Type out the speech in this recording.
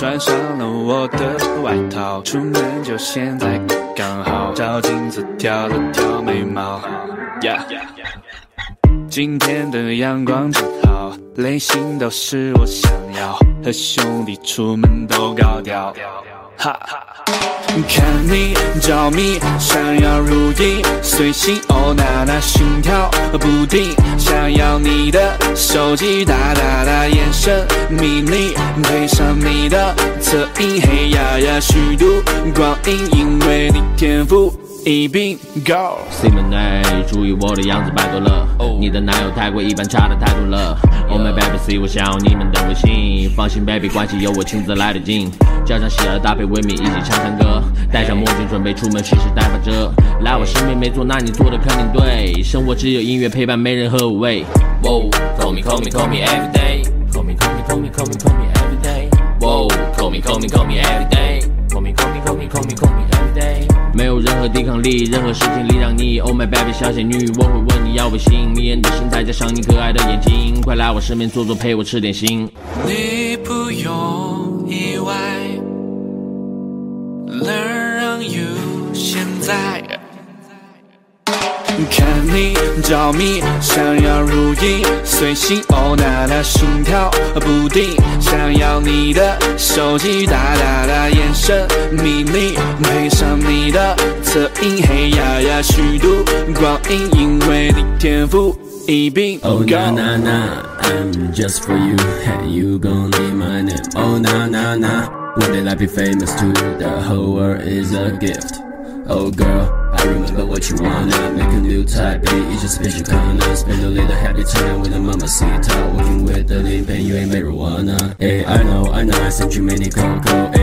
穿上了我的外套，出门就现在刚好。照镜子挑了挑眉毛，Yeah。今天的阳光正好，类型都是我想要，和兄弟出门都高调。哈，看你着迷，想要入影，随心哦，那那心跳不定，想要你的手机，哒哒哒眼神迷离，配上你的侧影，黑压压虚度光阴，因为你天赋。一并 go。C 门内，注意我的样子，拜托了。Oh. 你的男友太过一般，差的太多了。Oh my baby 我想要你们的微信。放心，baby，关系由我亲自来的近。加上喜儿搭配维密，一起唱唱歌。戴上墨镜，准备出门，其实带把遮。来我身边没错，那你做的肯定对。生活只有音乐陪伴，没人和我喂。Call me, call me, call me every day. Call me, call me, call me, call me, call me every day. Whoa，call me call me call me every day. Call me, call me, every day. 没有任何抵抗力，任何事情力让你 Oh my baby 小仙女，我会问你要微信，迷人的身材加上你可爱的眼睛，快来我身边坐坐，陪我吃点心。你不用意外，Learn you 现在。看你着迷，想要如影，随心哦，那那心跳不定，想要你的手机，哒哒哒眼神迷离，配上你的侧影，嘿呀呀虚度光阴，因为你天赋异禀。Oh na na na，I'm just for you，and you gon' need my name。Oh na na na，one day I'll be famous too，the whole world is a gift。Oh girl。Remember what you wanna. Make a new type B It's just special kinda Spend a little happy time with a mama sita Working with the lean and You ain't marijuana. Hey I know I know I sent you many cocoa